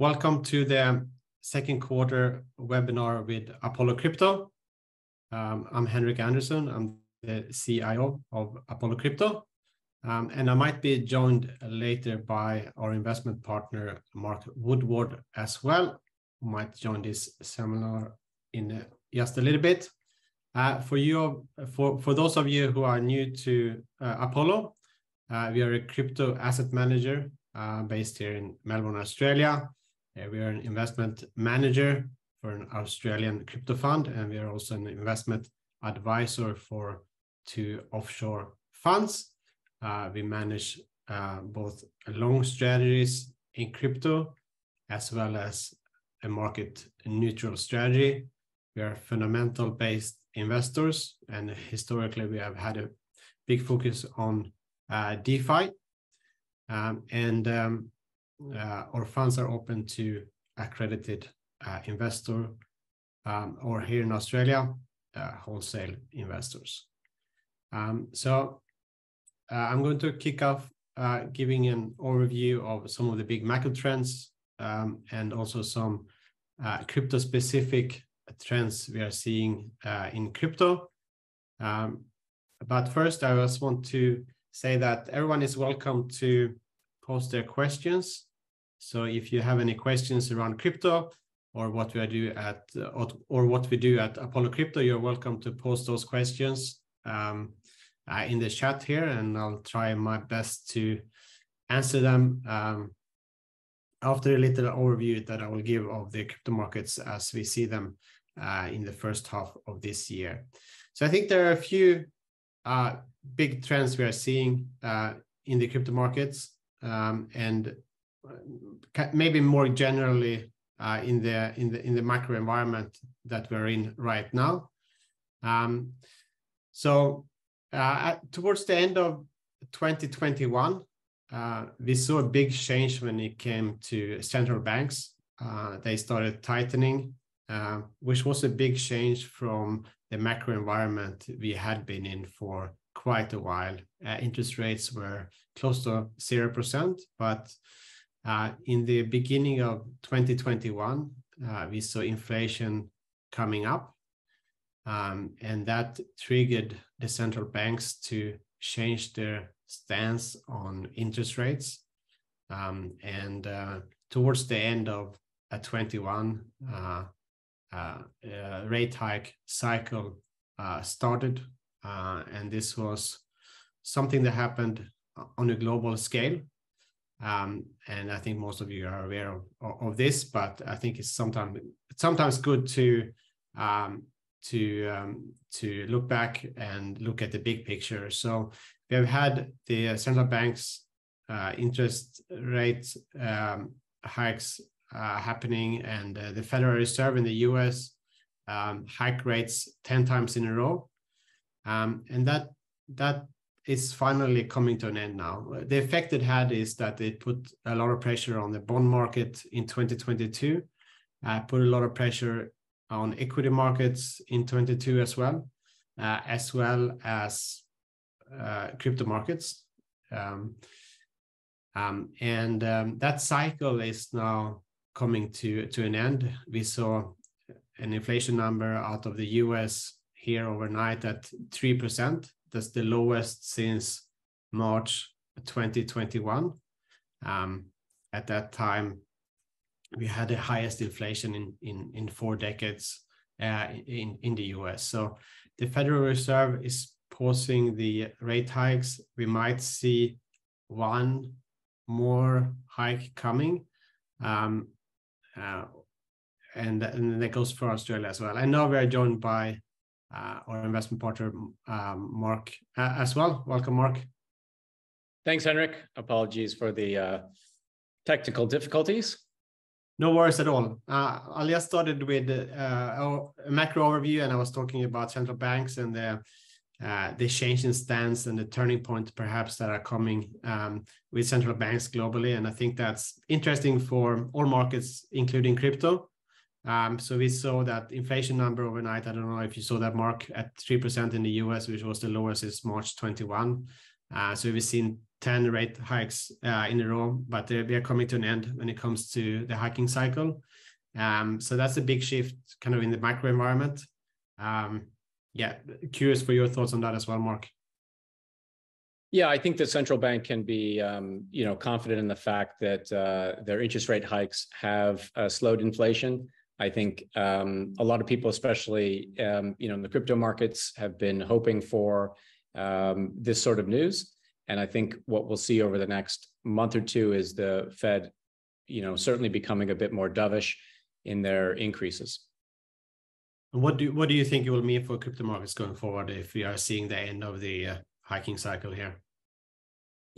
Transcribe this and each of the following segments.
Welcome to the second quarter webinar with Apollo Crypto. Um, I'm Henrik Andersson. I'm the CIO of Apollo Crypto. Um, and I might be joined later by our investment partner, Marc Woodward, as well, who might join this seminar in just a little bit. Uh, for you, for, for those of you who are new to uh, Apollo, uh, we are a crypto asset manager based here in Melbourne, Australia. We are an investment manager for an Australian crypto fund, and we are also an investment advisor for two offshore funds. Uh, we manage uh, both long strategies in crypto as well as a market neutral strategy. We are fundamental based investors, and historically, we have had a big focus on uh, DeFi. Um, and um, uh, our funds are open to accredited uh, investor um, or here in Australia, uh, wholesale investors. Um, so uh, I'm going to kick off uh, giving an overview of some of the big macro trends um, and also some uh, crypto specific trends we are seeing in crypto. Um, but first, I just want to say that everyone is welcome to post their questions so if you have any questions around crypto or what we do at or what we do at Apollo Crypto, you're welcome to post those questions um, uh, in the chat here, and I'll try my best to answer them um, after a little overview that I will give of the crypto markets as we see them uh, in the first half of this year. So I think there are a few uh, big trends we are seeing uh, in the crypto markets, um, and maybe more generally uh, in the in the in the macro environment that we're in right now. Um, so uh, towards the end of 2021, uh, we saw a big change when it came to central banks. Uh, they started tightening, uh, which was a big change from the macro environment we had been in for quite a while. Uh, interest rates were close to zero percent, but uh, in the beginning of 2021, uh, we saw inflation coming up, um, and that triggered the central banks to change their stance on interest rates. Um, and uh, towards the end of uh, 21, uh, uh, rate hike cycle started, and this was something that happened on a global scale. Um, and I think most of you are aware of, of this, but I think it's sometimes sometimes good to um, to um, to look back and look at the big picture. So we have had the central banks uh, interest rate um, hikes uh, happening, and uh, the Federal Reserve in the U.S. Um, hike rates ten times in a row, um, and that that is finally coming to an end now. The effect it had is that it put a lot of pressure on the bond market in 2022, uh, put a lot of pressure on equity markets in 22 as well, uh, as well as uh, crypto markets. Um, um, and um, that cycle is now coming to, to an end. We saw an inflation number out of the US here overnight at 3%. That's the lowest since March 2021. Um, at that time, we had the highest inflation in, in, in four decades uh, in, in the US. So the Federal Reserve is pausing the rate hikes. We might see one more hike coming. Um, uh, and, and that goes for Australia as well. And now we are joined by uh, our investment partner, um, Marc, uh, as well. Welcome, Marc. Thanks, Henrik. Apologies for the uh, technical difficulties. No worries at all. Uh, I just started with uh, a macro overview, and I was talking about central banks and the uh, the change in stance and the turning point perhaps that are coming um, with central banks globally. And I think that's interesting for all markets, including crypto. Um, so we saw that inflation number overnight. I don't know if you saw that Marc at 3% in the US, which was the lowest since March 21. Uh, so we've seen 10 rate hikes uh, in a row, but they are coming to an end when it comes to the hiking cycle. Um, so that's a big shift kind of in the macro environment. Um, yeah, curious for your thoughts on that as well, Marc. Yeah, I think the central bank can be, um, you know, confident in the fact that uh, their interest rate hikes have uh, slowed inflation. I think um, a lot of people, especially, um, you know, in the crypto markets, have been hoping for um, this sort of news. And I think what we'll see over the next month or two is the Fed, you know, certainly becoming a bit more dovish in their increases. And what do what do you think it will mean for crypto markets going forward if we are seeing the end of the uh, hiking cycle here?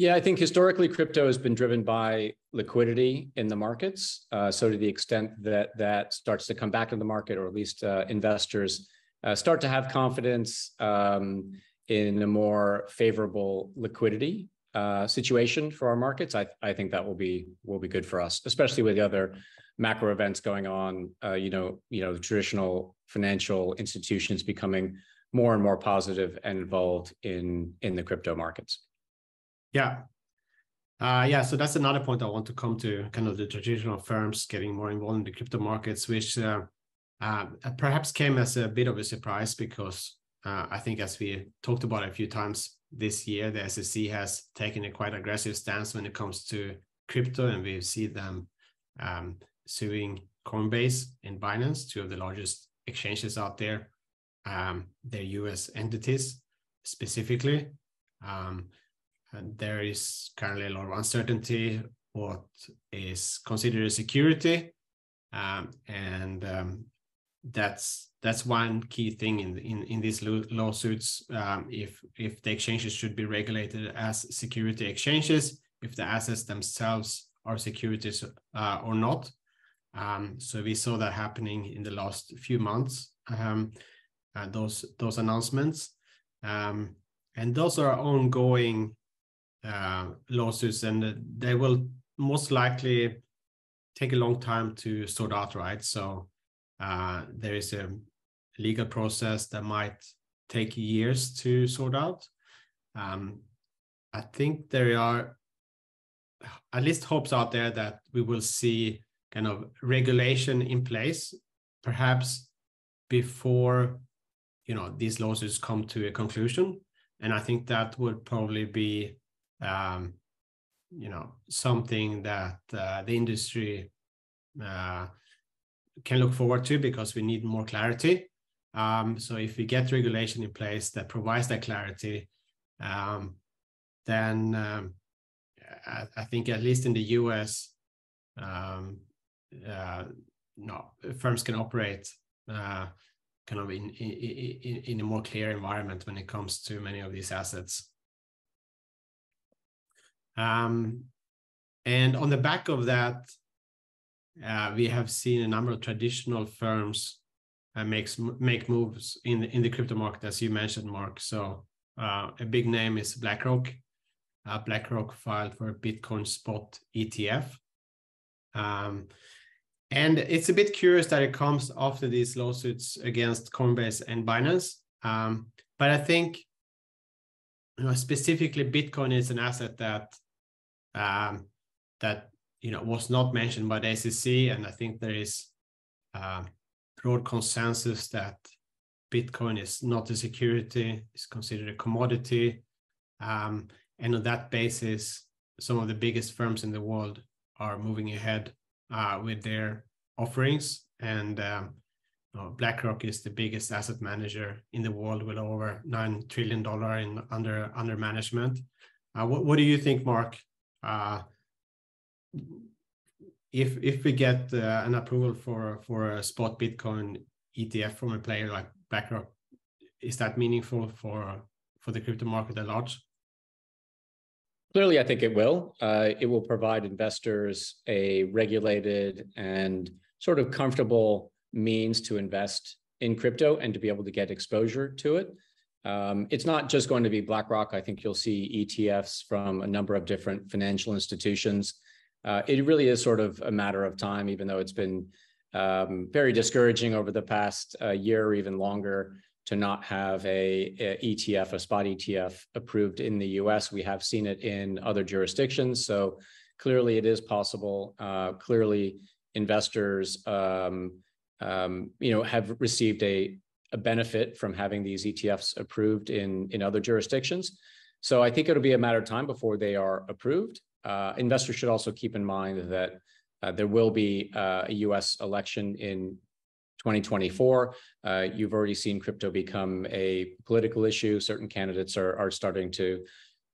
Yeah, I think historically crypto has been driven by liquidity in the markets. Uh, so to the extent that that starts to come back in the market, or at least uh, investors uh, start to have confidence um, in a more favorable liquidity uh, situation for our markets, I, I think that will be will be good for us, especially with the other macro events going on. Uh, you know, you know, the traditional financial institutions becoming more and more positive and involved in in the crypto markets. Yeah. Uh, yeah, so that's another point I want to come to, kind of the traditional firms getting more involved in the crypto markets, which uh, uh, perhaps came as a bit of a surprise because uh, I think as we talked about a few times this year, the SEC has taken a quite aggressive stance when it comes to crypto, and we see them um, suing Coinbase and Binance, two of the largest exchanges out there, um, their US entities specifically. Um, and there is currently a lot of uncertainty what is considered a security. Um, and um, that's that's one key thing in in, in these lawsuits. Um, if if the exchanges should be regulated as security exchanges, if the assets themselves are securities uh, or not. Um, so we saw that happening in the last few months. Um, uh, those those announcements, um, and those are ongoing lawsuits, and they will most likely take a long time to sort out. Right, so uh, there is a legal process that might take years to sort out. Um, I think there are at least hopes out there that we will see kind of regulation in place, perhaps before you know these lawsuits come to a conclusion. And I think that would probably be um, you know something that uh, the industry uh, can look forward to because we need more clarity. Um, so if we get regulation in place that provides that clarity, um, then um, I, I, think at least in the US, um, uh, no firms can operate uh, kind of in, in in a more clear environment when it comes to many of these assets. Um, and on the back of that, uh, we have seen a number of traditional firms uh, makes make moves in the, in the crypto market, as you mentioned, Marc. So uh, a big name is BlackRock. Uh, BlackRock filed for a Bitcoin spot ETF. Um, and it's a bit curious that it comes after these lawsuits against Coinbase and Binance. Um, but I think you know, specifically Bitcoin is an asset that um, that you know was not mentioned by the SEC, and I think there is uh, broad consensus that Bitcoin is not a security; it's considered a commodity, um, and on that basis, some of the biggest firms in the world are moving ahead uh, with their offerings, and um, BlackRock is the biggest asset manager in the world with over nine trillion dollar in under under management. Uh, what, what do you think, Marc? Uh, if if we get uh, an approval for for a spot Bitcoin ETF from a player like BlackRock, is that meaningful for for the crypto market at large? Clearly, I think it will. Uh, it will provide investors a regulated and sort of comfortable means to invest in crypto and to be able to get exposure to it. Um, it's not just going to be BlackRock. I think you'll see ETFs from a number of different financial institutions uh, it really is sort of a matter of time, even though it's been um, very discouraging over the past uh, year or even longer to not have a, a, ETF, a spot ETF approved in the US. We have seen it in other jurisdictions. So clearly it is possible. Uh, clearly investors, um, um, you know, have received a, a benefit from having these ETFs approved in, in other jurisdictions. So I think it'll be a matter of time before they are approved. Uh, investors should also keep in mind that uh, there will be uh, a US election in 2024. Uh, you've already seen crypto become a political issue. Certain candidates are, are starting to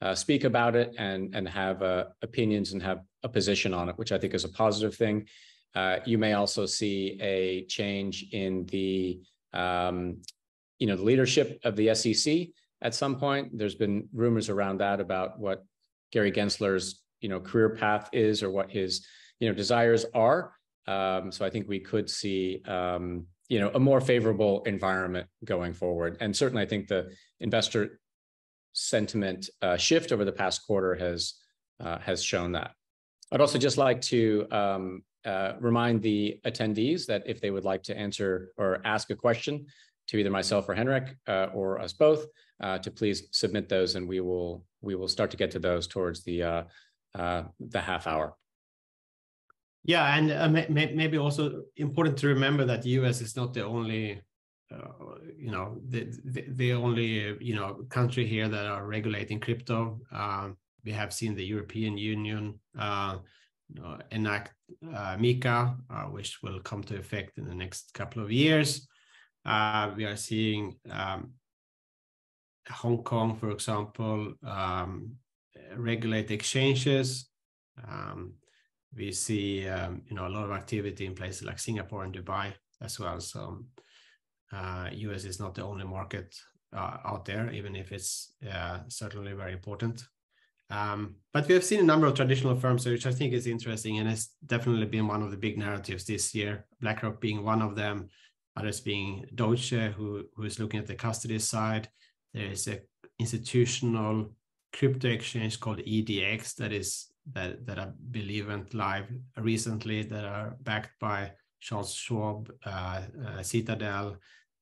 uh, speak about it and, and have uh, opinions and have a position on it, which I think is a positive thing. You may also see a change in the, um, you know, the leadership of the SEC at some point. There's been rumors around that about what Gary Gensler's, you know, career path is or what his, you know, desires are. Um, so I think we could see, um, you know, a more favorable environment going forward. And certainly, I think the investor sentiment uh, shift over the past quarter has uh, has shown that. I'd also just like to um, uh, remind the attendees that if they would like to answer or ask a question to either myself or Henrik uh, or us both, uh, to please submit those, and we will we will start to get to those towards the uh, the half hour. Yeah, and uh, may, maybe also important to remember that the U.S. is not the only, uh, you know, the, the, the only you know country here that are regulating crypto. Uh, we have seen the European Union uh, enact uh, MiCA, uh, which will come to effect in the next couple of years. we are seeing um, Hong Kong, for example, um, regulate exchanges. Um, we see um, you know a lot of activity in places like Singapore and Dubai as well. So uh, US is not the only market uh, out there, even if it's uh, certainly very important. Um, but we have seen a number of traditional firms, which I think is interesting, and it's definitely been one of the big narratives this year. BlackRock being one of them, others being Deutsche, who who is looking at the custody side. There is a institutional crypto exchange called EDX that is that that I believe went live recently that are backed by Charles Schwab, uh, uh, Citadel,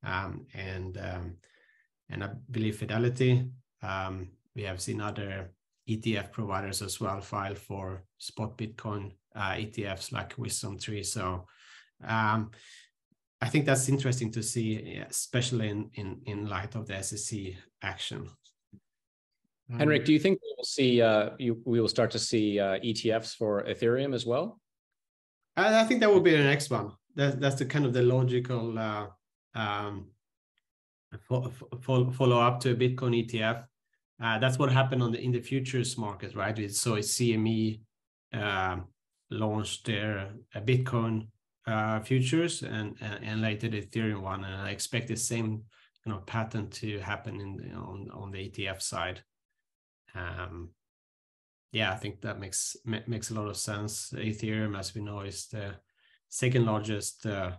um, and um, and I believe Fidelity. Um, we have seen other ETF providers as well file for spot Bitcoin uh, ETFs like WisdomTree. So um, I think that's interesting to see, especially in in in light of the SEC action. Henrik, um, do you think we will see uh, you, we will start to see uh, ETFs for Ethereum as well? I, I think that will be the next one. That, that's the kind of the logical uh, um, follow, follow up to a Bitcoin ETF. Uh, that's what happened on the in the futures market, right? So CME um, launched their uh, Bitcoin uh, futures and, and, and later the Ethereum one, and I expect the same you know pattern to happen in on on the ETF side um, yeah, I think that makes makes a lot of sense. Ethereum, as we know, is the second largest uh,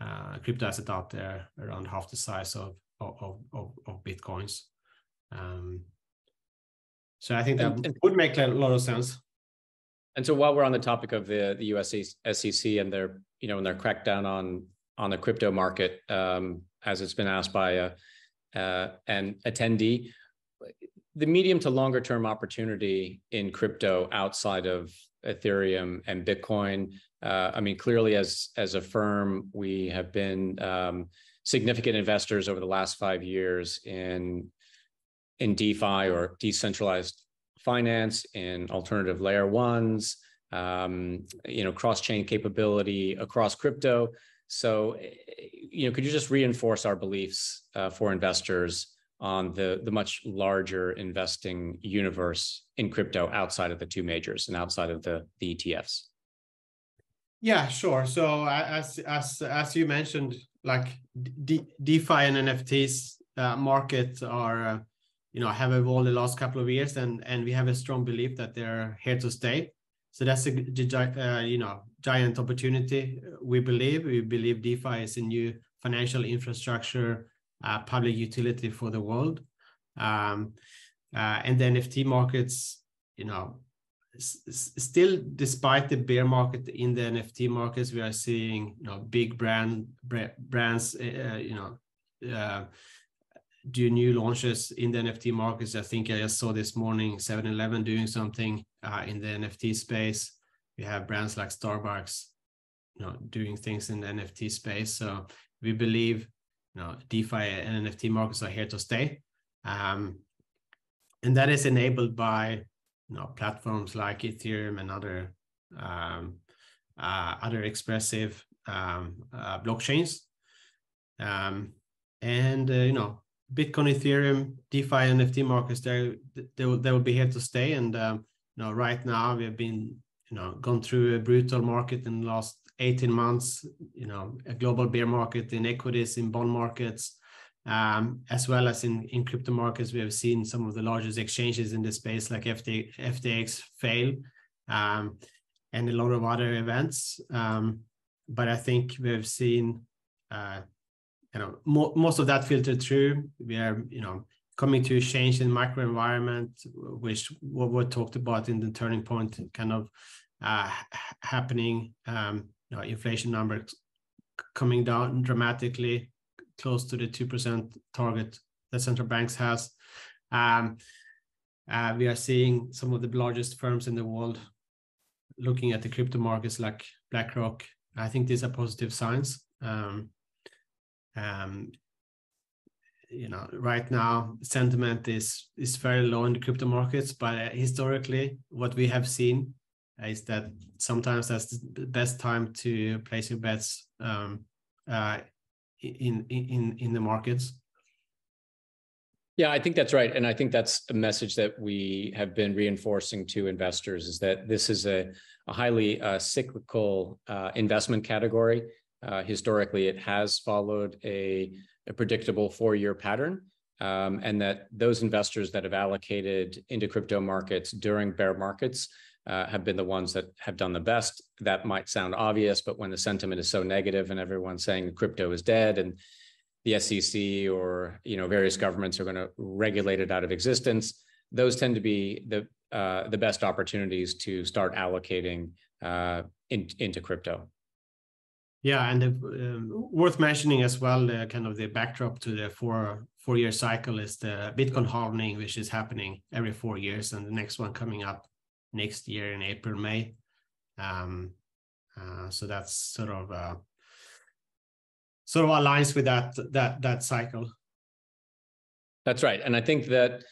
uh, crypto asset out there, around half the size of of of, of bitcoins. Um, so I think that and, would make a lot of sense. And so, while we're on the topic of the the US SEC and their you know and their crackdown on on the crypto market, um, as it's been asked by a, uh, an attendee, the medium to longer term opportunity in crypto outside of Ethereum and Bitcoin. Uh, I mean, clearly, as as a firm, we have been um, significant investors over the last five years in in DeFi or decentralized finance, in alternative layer ones, um, you know, cross chain capability across crypto. So, you know, could you just reinforce our beliefs uh, for investors? on the, the much larger investing universe in crypto outside of the two majors and outside of the, the ETFs? Yeah, sure. So as as as you mentioned, like D- DeFi and NFTs uh, markets are, uh, you know, have evolved the last couple of years, and and we have a strong belief that they're here to stay. So that's a uh, you know giant opportunity. We believe we believe DeFi is a new financial infrastructure uh, public utility for the world. Um, uh, and the NFT markets, you know, still despite the bear market in the NFT markets, we are seeing you know big brand brands, uh, you know, uh, do new launches in the NFT markets. I think I just saw this morning 7-Eleven doing something uh, in the NFT space. We have brands like Starbucks, you know, doing things in the NFT space. So we believe, you know, DeFi and NFT markets are here to stay. Um, and that is enabled by, you know, platforms like Ethereum and other um, uh, other expressive um, uh, blockchains. Um, and uh, you know, Bitcoin, Ethereum, DeFi, NFT markets, they they will, they will be here to stay. And um, you know, right now we have been you know gone through a brutal market in the last 18 months. You know, a global bear market in equities, in bond markets, um, as well as in in crypto markets. We have seen some of the largest exchanges in the space, like FT, FTX, fail, um, and a lot of other events. Um, but I think we have seen. Uh, you know mo- most of that filtered through. We are you know coming to a change in microenvironment which what we talked about in the turning point kind of uh, happening. Um, you know, inflation numbers coming down dramatically close to the 2% target that central banks has. Um, uh, we are seeing some of the largest firms in the world looking at the crypto markets like blackrock. I think these are positive signs. Um, um, you know, right now sentiment is is very low in the crypto markets, but uh, historically, what we have seen is that sometimes that's the best time to place your bets um, uh, in in in the markets. Yeah, I think that's right, and I think that's a message that we have been reinforcing to investors: is that this is a, a highly uh, cyclical uh, investment category uh, historically, it has followed a, a predictable four-year pattern, um, and that those investors that have allocated into crypto markets during bear markets uh, have been the ones that have done the best. That might sound obvious, but when the sentiment is so negative and everyone's saying crypto is dead and the SEC or you know various governments are going to regulate it out of existence, those tend to be the uh, the best opportunities to start allocating uh, in, into crypto. Yeah, and um, worth mentioning as well, the kind of the backdrop to the four four year cycle is the Bitcoin halving, which is happening every four years, and the next one coming up next year in April May. Um, uh, so that's sort of uh, sort of aligns with that that that cycle. That's right, and I think that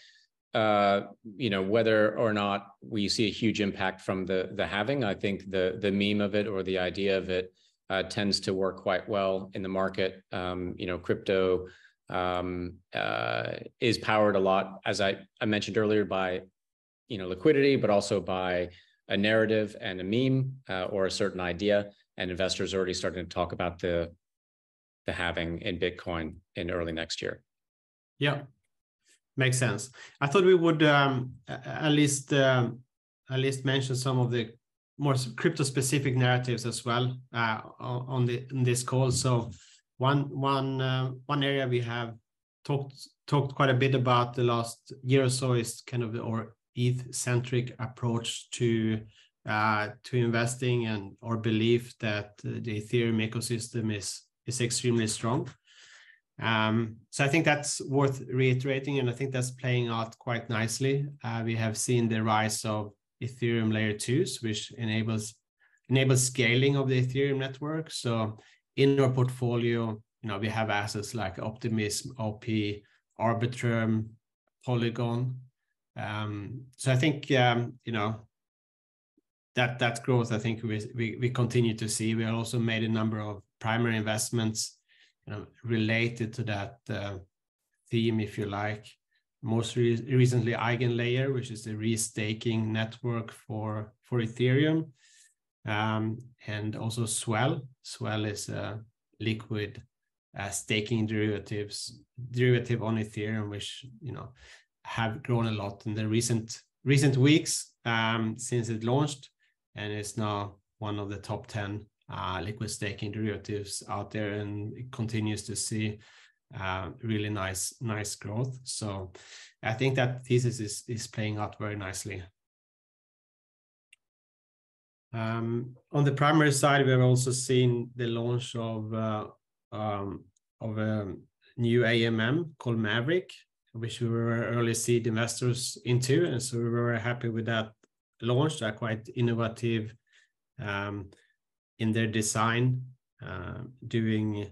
uh, you know whether or not we see a huge impact from the the halving, I think the the meme of it or the idea of it uh, tends to work quite well in the market. Um, you know, crypto um, uh, is powered a lot, as I, I mentioned earlier, by you know liquidity, but also by a narrative and a meme uh, or a certain idea. And investors are already starting to talk about the the halving in Bitcoin in early next year. Yeah, makes sense. I thought we would um, at least um, at least mention some of the more crypto specific narratives as well uh, on the in this call. So one one uh, one area we have talked talked quite a bit about the last year or so is kind of our ETH centric approach to uh, to investing and our belief that the Ethereum ecosystem is is extremely strong. Um, so I think that's worth reiterating, and I think that's playing out quite nicely. Uh, we have seen the rise of Ethereum layer twos, which enables enables scaling of the Ethereum network. So in our portfolio, you know, we have assets like Optimism, OP, Arbitrum, Polygon. Um, so I think um, you know that that growth. I think we, we we continue to see. We also made a number of primary investments, you know, related to that uh, theme, if you like most re recently Eigenlayer, which is the restaking network for, for Ethereum. Um, and also Swell. Swell is a liquid uh, staking derivatives derivative on Ethereum, which you know have grown a lot in the recent recent weeks um, since it launched, and it's now one of the top ten uh, liquid staking derivatives out there, and it continues to see uh, really nice nice growth. So I think that thesis is is playing out very nicely. Um, on the primary side, we have also seen the launch of uh, um, of a new AMM called Maverick, which we were early seed investors into, and so we were very happy with that launch. They're quite innovative um, in their design, uh, doing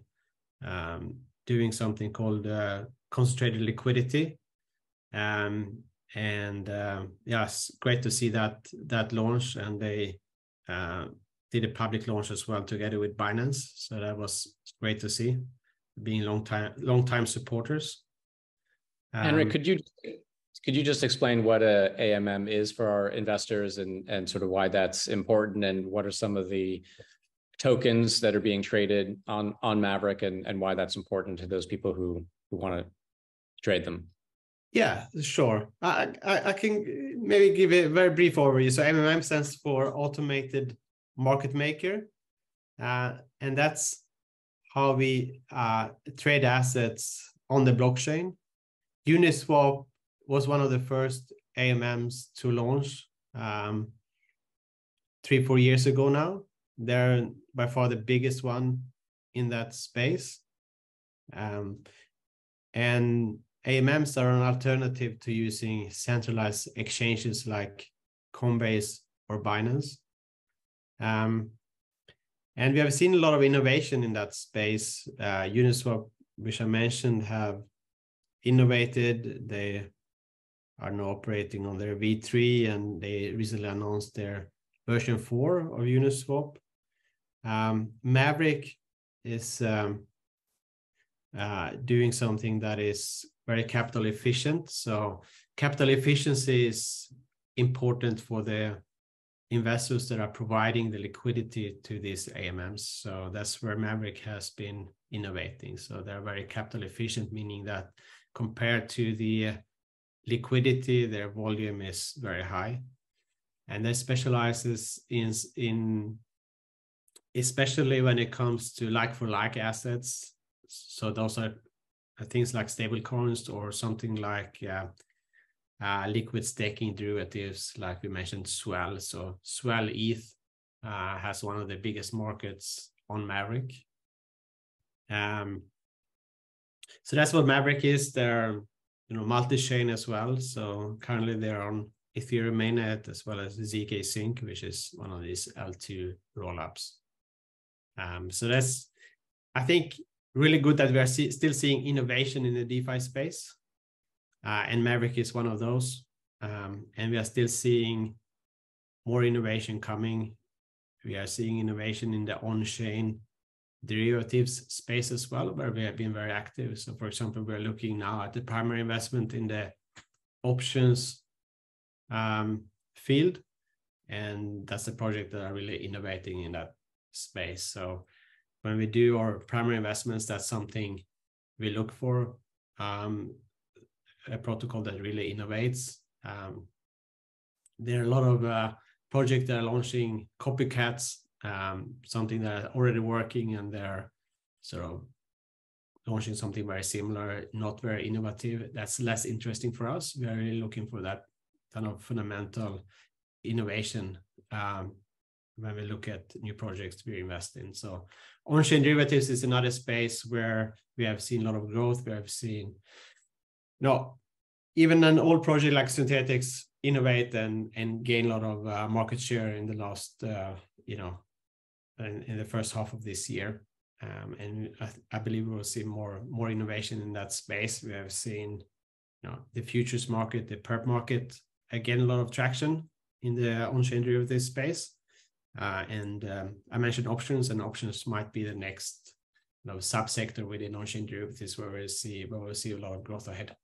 um, doing something called uh, concentrated liquidity. Um, and uh, yes, great to see that that launch, and they uh, did a public launch as well together with Binance. So that was great to see, being long time long time supporters. Um, Henrik, could you could you just explain what a AMM is for our investors and and sort of why that's important and what are some of the tokens that are being traded on on Maverick and and why that's important to those people who who want to trade them? Yeah, sure. I, I, I can maybe give a very brief overview. So AMM stands for Automated Market Maker, uh, and that's how we uh, trade assets on the blockchain. Uniswap was one of the first AMMs to launch um, three, four years ago now. They're by far the biggest one in that space. Um, and AMMs are an alternative to using centralized exchanges like Coinbase or Binance. Um, and we have seen a lot of innovation in that space. Uh, Uniswap, which I mentioned, have innovated. They are now operating on their V3, and they recently announced their version 4 of Uniswap. Um, Maverick is um, uh, doing something that is very capital efficient. So capital efficiency is important for the investors that are providing the liquidity to these AMMs. So that's where Maverick has been innovating. So they're very capital efficient, meaning that compared to the liquidity, their volume is very high. And they specializes in, in especially when it comes to like for like assets. So those are things like stable coins or something like uh, uh, liquid staking derivatives, like we mentioned, Swell. So Swell ETH uh, has one of the biggest markets on Maverick. Um, so that's what Maverick is. They're you know multi-chain as well. So currently they're on Ethereum mainnet as well as zkSync, which is one of these L2 rollups. Um, so that's I think really good that we are see, still seeing innovation in the DeFi space. Uh, and Maverick is one of those. Um, and we are still seeing more innovation coming. We are seeing innovation in the on-chain derivatives space as well, where we have been very active. So, for example, we're looking now at the primary investment in the options um, field, and that's a project that are really innovating in that space. So, when we do our primary investments, that's something we look for. Um, a protocol that really innovates. Um, there are a lot of uh, projects that are launching copycats, um, something that are already working, and they're sort of launching something very similar, not very innovative. That's less interesting for us. We are really looking for that kind of fundamental innovation um, when we look at new projects we invest in. So on-chain derivatives is another space where we have seen a lot of growth. We have seen you no, even an old project like Synthetix innovate and and gain a lot of uh, market share in the last uh, you know in, in, the first half of this year. Um, and I, I, believe we will see more more innovation in that space. We have seen you know the futures market, the perp market, again a lot of traction in the on-chain derivative space. Uh, and um, I mentioned options, and options might be the next you know, subsector within on-chain derivatives where we see where we see a lot of growth ahead.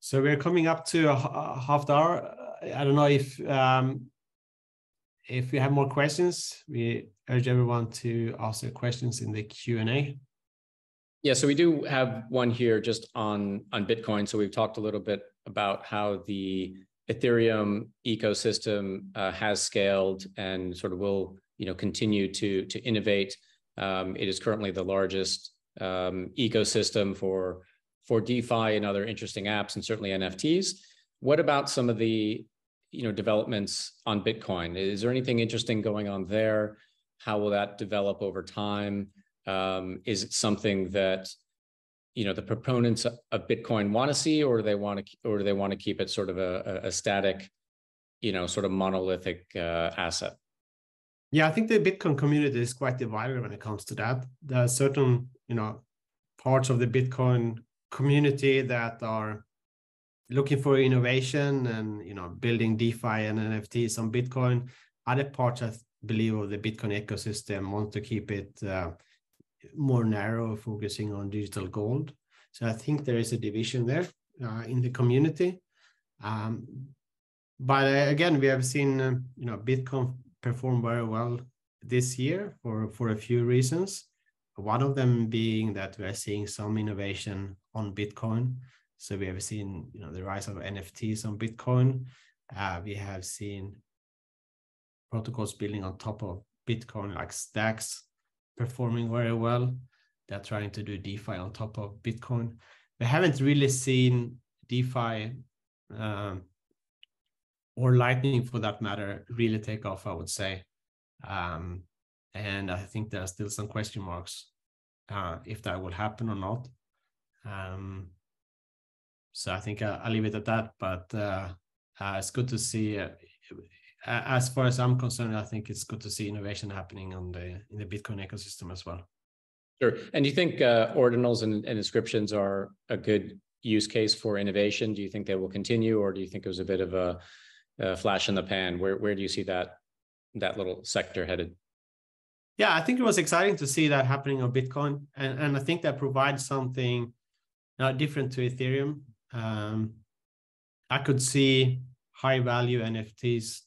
So we're coming up to a half the hour. I don't know if um, if we have more questions. We urge everyone to ask their questions in the Q and A. Yeah, so we do have one here just on on Bitcoin. So we've talked a little bit about how the Ethereum ecosystem uh, has scaled and sort of will you know continue to to innovate. Um, it is currently the largest um, ecosystem for for DeFi and other interesting apps and certainly NFTs. What about some of the you know developments on Bitcoin? Is there anything interesting going on there? How will that develop over time? Um, is it something that you know the proponents of Bitcoin want to see, or do they want to, or they want to keep it sort of a, a static, you know, sort of monolithic uh, asset? Yeah, I think the Bitcoin community is quite divided when it comes to that. There are certain, you know, parts of the Bitcoin community that are looking for innovation and you know building DeFi and NFTs on Bitcoin. Other parts, I believe, of the Bitcoin ecosystem want to keep it uh, more narrow, focusing on digital gold. So I think there is a division there uh, in the community. Um, but uh, again, we have seen uh, you know Bitcoin perform very well this year for for a few reasons. One of them being that we are seeing some innovation on Bitcoin. So we have seen, you know, the rise of NFTs on Bitcoin. Uh, we have seen protocols building on top of Bitcoin, like Stacks, performing very well. They're trying to do DeFi on top of Bitcoin. We haven't really seen DeFi um, or Lightning, for that matter, really take off. I would say. Um, and I think there are still some question marks uh, if that will happen or not. Um, so I think I'll, I'll, leave it at that. But uh, uh, it's good to see. Uh, as far as I'm concerned, I think it's good to see innovation happening on the in the Bitcoin ecosystem as well. Sure. And do you think uh, ordinals and, and inscriptions are a good use case for innovation? Do you think they will continue, or do you think it was a bit of a, a flash in the pan? Where where do you see that that little sector headed? Yeah, I think it was exciting to see that happening on Bitcoin, and and I think that provides something uh, different to Ethereum. Um, I could see high value NFTs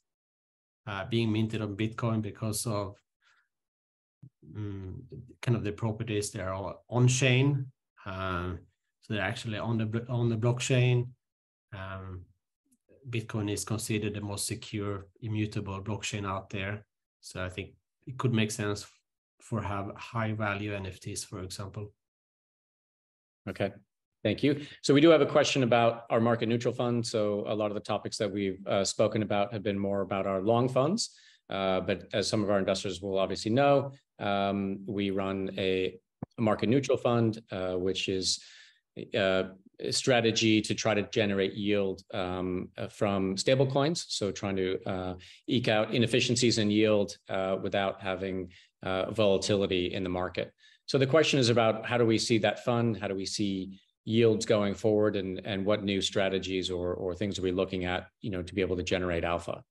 uh, being minted on Bitcoin because of um, kind of the properties they are on chain. Um, so they're actually on the on the blockchain. Um, Bitcoin is considered the most secure, immutable blockchain out there. So I think it could make sense for have high value NFTs, for example. Okay, thank you. So we do have a question about our market neutral fund. So a lot of the topics that we've uh, spoken about have been more about our long funds. Uh, but as some of our investors will obviously know, um, we run a, a, market neutral fund, uh, which is uh, strategy to try to generate yield um, uh, from stablecoins. So trying to uh, eke out inefficiencies in yield without having volatility in the market. So the question is about how do we see that fund? How do we see yields going forward, and and what new strategies or or things are we looking at, you know, to be able to generate alpha?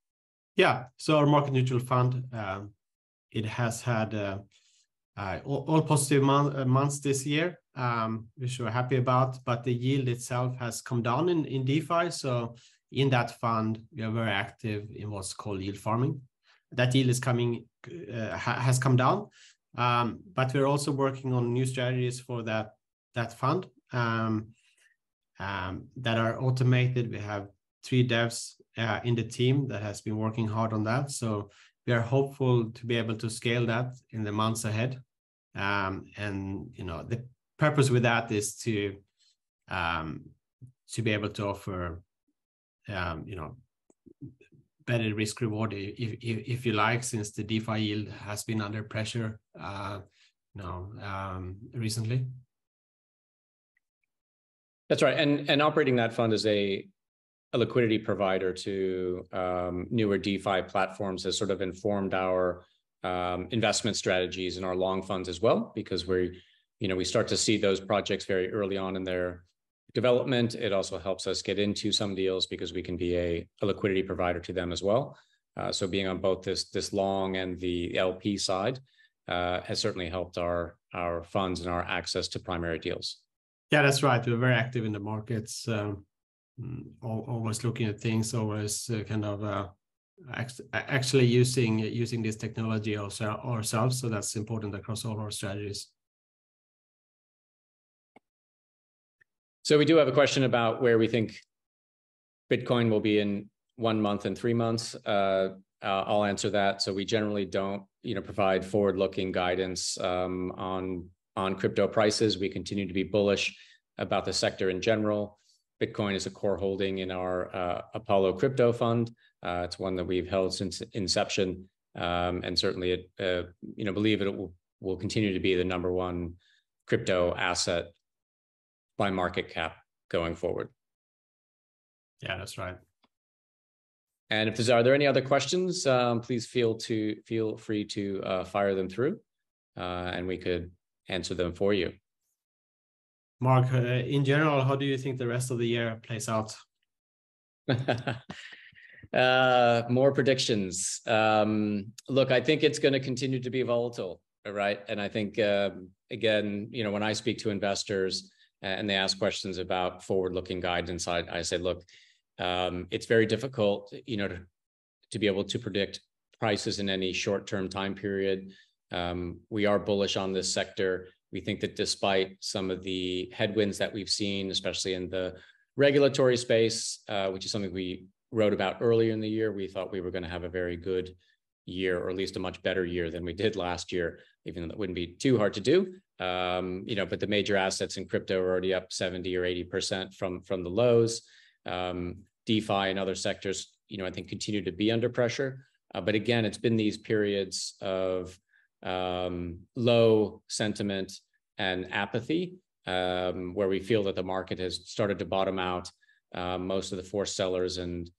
Yeah. So our market neutral fund, um, it has had uh, all, all, positive mon- months this year um, which we're happy about, but the yield itself has come down in, in DeFi. So in that fund, we are very active in what's called yield farming. That yield is coming, uh, ha- has come down, um, but we're also working on new strategies for that that fund um, um, that are automated. We have three devs uh, in the team that has been working hard on that. So we are hopeful to be able to scale that in the months ahead. Um, and you know the purpose with that is to um, to be able to offer um, you know better risk reward if, if, if you like since the defi yield has been under pressure uh, you know um, recently that's right and and operating that fund as a a liquidity provider to um, newer DeFi platforms has sort of informed our um, investment strategies and our long funds as well, because we you know, we start to see those projects very early on in their development. It also helps us get into some deals because we can be a, a liquidity provider to them as well. Uh, so being on both this this long and the LP side uh, has certainly helped our our funds and our access to primary deals. Yeah, that's right. We're very active in the markets, um, always looking at things, always uh, kind of uh, actually using using this technology also ourselves. So that's important across all our strategies. So we do have a question about where we think Bitcoin will be in one month and three months. Uh, I'll answer that. So we generally don't, you know, provide forward-looking guidance um, on on crypto prices. We continue to be bullish about the sector in general. Bitcoin is a core holding in our uh, Apollo crypto fund. Uh, it's one that we've held since inception. um, and certainly it uh, you know believe it will will continue to be the number one crypto asset by market cap going forward. Yeah, that's right. And if there's are there any other questions, um, please feel to feel free to uh, fire them through, uh, and we could answer them for you. Marc, uh, in general, how do you think the rest of the year plays out? uh, more predictions. Um, look, I think it's going to continue to be volatile, right? And I think um, again, you know, when I speak to investors and they ask questions about forward-looking guidance, I, I say, look, um, it's very difficult, you know, to, to be able to predict prices in any short-term time period. Um, we are bullish on this sector. We think that despite some of the headwinds that we've seen, especially in the regulatory space, uh, which is something we wrote about earlier in the year, we thought we were going to have a very good year, or at least a much better year than we did last year, even though that wouldn't be too hard to do. Um, you know, but the major assets in crypto are already up 70 or 80% from from the lows. Um, DeFi and other sectors, you know, I think continue to be under pressure. Uh, but again, it's been these periods of um, low sentiment and apathy um, where we feel that the market has started to bottom out. Uh, most of the forced sellers and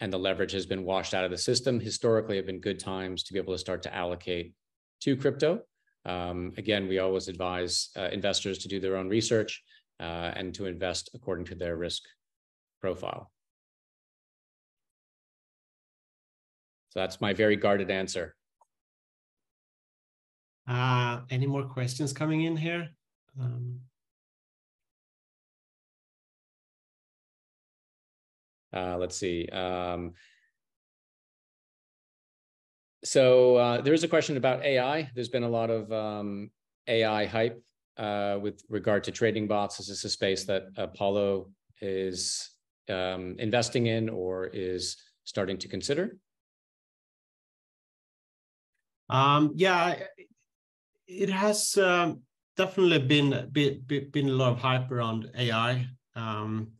and the leverage has been washed out of the system. Historically, have been good times to be able to start to allocate to crypto. Um, again, we always advise uh, investors to do their own research uh, and to invest according to their risk profile. So that's my very guarded answer. Uh, any more questions coming in here? Um... Uh, let's see. Um, so uh, there is a question about AI. There's been a lot of um, AI hype uh, with regard to trading bots. Is this a space that Apollo is um, investing in or is starting to consider? Um, yeah, it has um, definitely been, been been a lot of hype around AI. Um,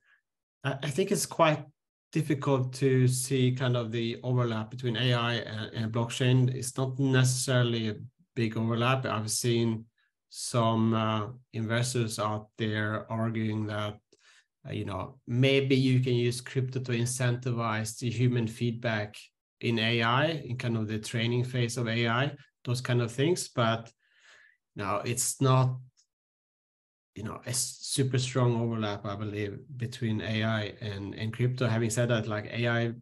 I, I, think it's quite difficult to see kind of the overlap between AI and, and blockchain. It's not necessarily a big overlap. I've seen some uh, investors out there arguing that uh, you know maybe you can use crypto to incentivize the human feedback in AI in kind of the training phase of AI, those kind of things. But now it's not, you know, a super strong overlap, I believe, between AI and, and crypto. Having said that, like AI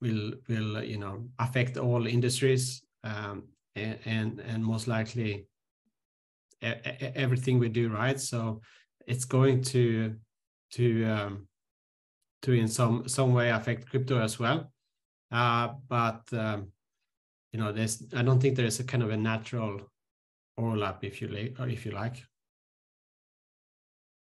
will will you know affect all industries um, and, and and most likely everything we do, right? So it's going to to um, to in some some way affect crypto as well. Uh, but um, you know, there's I don't think there is a kind of a natural overlap, if you like, if you like.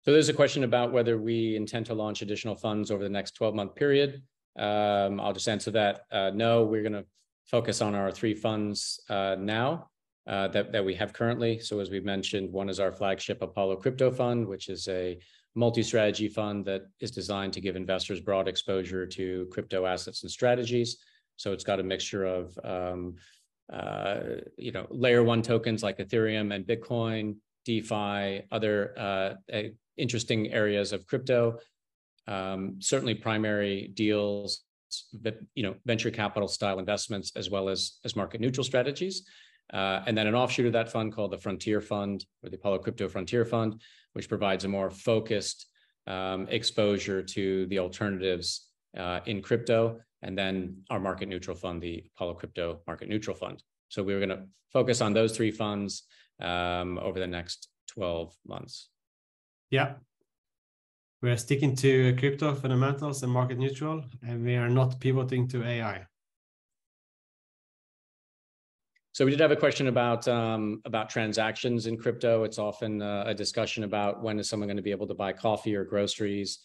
So there's a question about whether we intend to launch additional funds over the next 12 month period. Um, I'll just answer that. Uh, no, we're going to focus on our three funds uh, now uh, that, that we have currently. So as we've mentioned, one is our flagship Apollo Crypto Fund, which is a multi-strategy fund that is designed to give investors broad exposure to crypto assets and strategies. So it's got a mixture of um, uh, you know layer one tokens like Ethereum and Bitcoin, DeFi, other uh, interesting areas of crypto. Um, certainly, primary deals, you know, venture capital style investments as well as as market neutral strategies. Uh, and then an offshoot of that fund called the Frontier Fund or the Apollo Crypto Frontier Fund, which provides a more focused um, exposure to the alternatives uh, in crypto, and then our market neutral fund, the Apollo Crypto Market Neutral Fund. So we are going to focus on those three funds um, over the next 12 months. Yeah. We're sticking to crypto fundamentals and market neutral, and we are not pivoting to AI. So we did have a question about um, about transactions in crypto. It's often uh, a discussion about when is someone going to be able to buy coffee or groceries,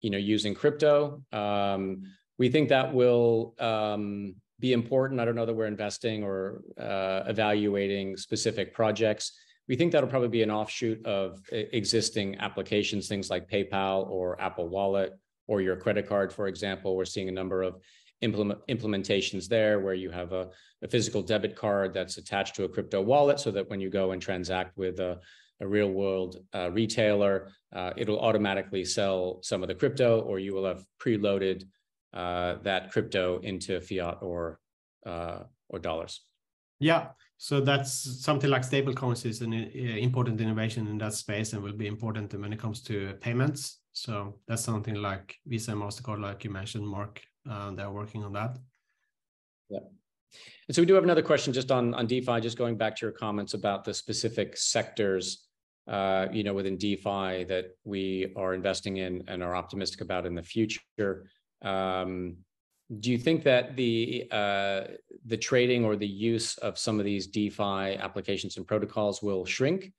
you know, using crypto. Um, we think that will um, be important. I don't know that we're investing or uh, evaluating specific projects. We think that'll probably be an offshoot of existing applications, things like PayPal or Apple Wallet or your credit card, for example. We're seeing a number of implement implementations there where you have a, a physical debit card that's attached to a crypto wallet so that when you go and transact with a, a real world uh, retailer, uh, it'll automatically sell some of the crypto or you will have preloaded uh, that crypto into fiat or uh, or dollars. Yeah, so that's something like stablecoins is an important innovation in that space and will be important when it comes to payments. So that's something like Visa and Mastercard, like you mentioned, Marc, uh, they're working on that. Yeah. And so we do have another question just on, on DeFi, just going back to your comments about the specific sectors, uh, you know, within DeFi that we are investing in and are optimistic about in the future. Um, do you think that the uh, the trading or the use of some of these DeFi applications and protocols will shrink,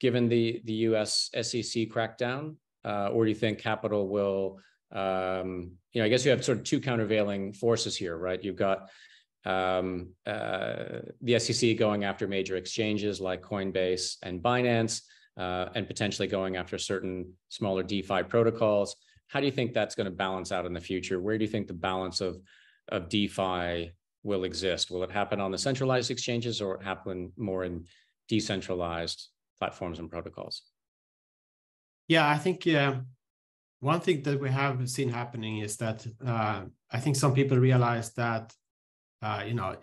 given the the U.S. SEC crackdown, uh, or do you think capital will? Um, you know, I guess you have sort of two countervailing forces here, right? You've got um, uh, the SEC going after major exchanges like Coinbase and Binance, uh, and potentially going after certain smaller DeFi protocols. How do you think that's going to balance out in the future? Where do you think the balance of of DeFi will exist? Will it happen on the centralized exchanges or happen more in decentralized platforms and protocols? Yeah, I think yeah. One thing that we have seen happening is that uh, I think some people realize that uh, you know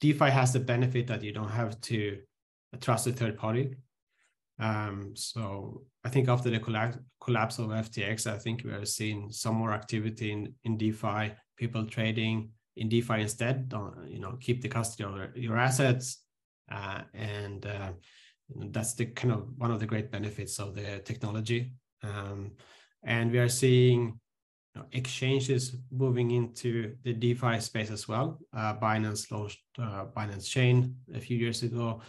DeFi has the benefit that you don't have to trust a third party. Um, so I think after the collapse of FTX, I think we are seeing some more activity in, in DeFi, people trading in DeFi instead, don't, you know, keep the custody of your assets. Uh, and uh, that's the kind of one of the great benefits of the technology. Um, and we are seeing you know, exchanges moving into the DeFi space as well. Uh, Binance launched uh, Binance Chain a few years ago.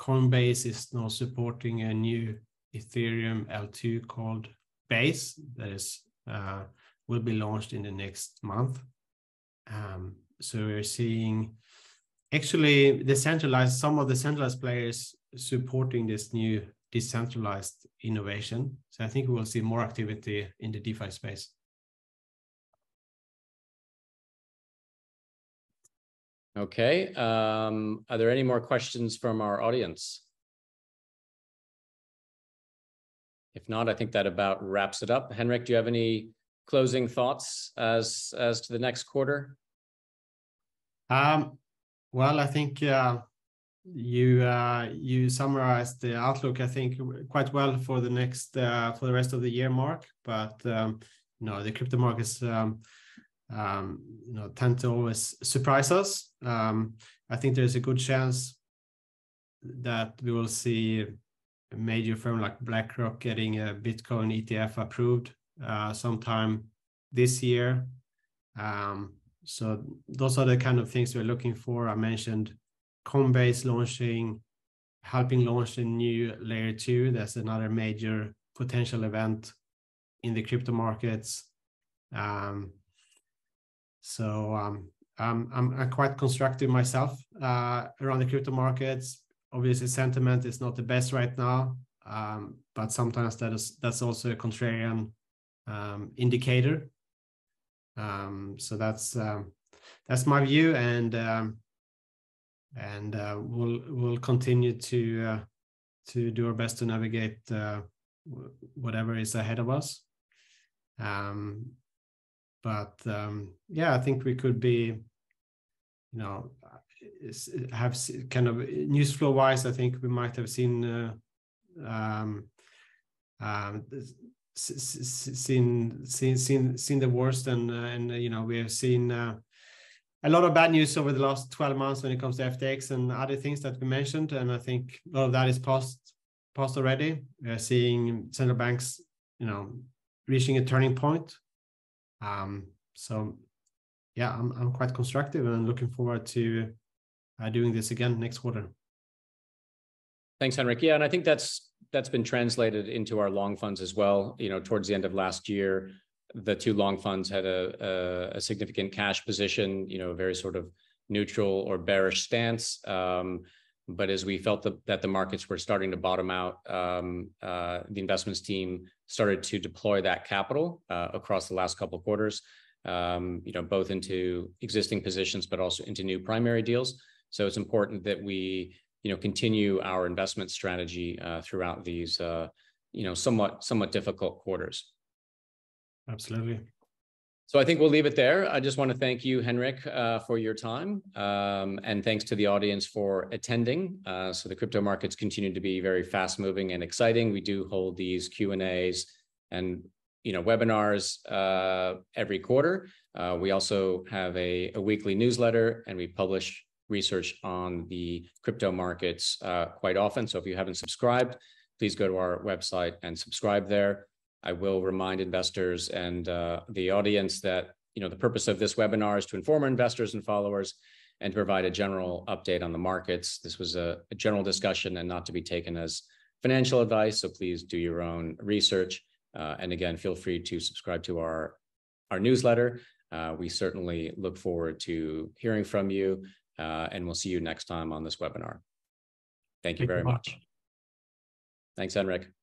Coinbase is now supporting a new Ethereum L2 called Base that is uh, will be launched in the next month. Um, so we're seeing actually the centralized some of the centralized players supporting this new decentralized innovation. So I think we will see more activity in the DeFi space. Okay. Um, are there any more questions from our audience? If not, I think that about wraps it up. Henrik, do you have any closing thoughts as as to the next quarter? Um, well, I think uh, you uh, you summarized the outlook, I think, quite well for the next uh, for the rest of the year, Marc. But um, know, the crypto markets um, um, you know tend to always surprise us. Um, I think there's a good chance that we will see a major firm like BlackRock getting a Bitcoin ETF approved uh, sometime this year. Um, so those are the kind of things we're looking for. I mentioned Coinbase launching, helping launch a new layer two. That's another major potential event in the crypto markets. Um, so um, I'm, I'm, quite constructive myself uh, around the crypto markets. Obviously, sentiment is not the best right now, um, but sometimes that is that's also a contrarian um, indicator. Um, so that's um, that's my view, and and uh, we'll we'll continue to uh, to do our best to navigate uh, whatever is ahead of us. Um, but um, yeah, I think we could be, you know, have kind of news flow wise. I think we might have seen uh, um, um, seen seen seen seen the worst, and uh, and you know we have seen. Uh, a lot of bad news over the last 12 months when it comes to FTX and other things that we mentioned. And I think a lot of that is past, past already. We are seeing central banks, you know, reaching a turning point um, so yeah, I'm, I'm quite constructive and looking forward to uh, doing this again next quarter. Thanks, Henrik. Yeah, and I think that's that's been translated into our long funds as well. You know, towards the end of last year, the two long funds had a, a, a significant cash position. You know, a very sort of neutral or bearish stance. Um, but as we felt the, that the markets were starting to bottom out, um, uh, the investments team started to deploy that capital uh, across the last couple quarters. um, you know, both into existing positions, but also into new primary deals. So it's important that we, you know, continue our investment strategy uh, throughout these, uh, you know, somewhat somewhat difficult quarters. Absolutely. So I think we'll leave it there. I just want to thank you, Henrik, uh, for your time, um, and thanks to the audience for attending. Uh, so the crypto markets continue to be very fast moving and exciting. We do hold these Q and A's and you know webinars uh, every quarter. Uh, we also have a, a, weekly newsletter, and we publish research on the crypto markets uh, quite often. So if you haven't subscribed, please go to our website and subscribe there. I will remind investors and uh, the audience that you know the purpose of this webinar is to inform our investors and followers and to provide a general update on the markets. This was a, a general discussion and not to be taken as financial advice. So please do your own research. Uh, and again, feel free to subscribe to our our newsletter. Uh, we certainly look forward to hearing from you, uh, and we'll see you next time on this webinar. Thank you Thank very you much. much. Thanks, Henrik.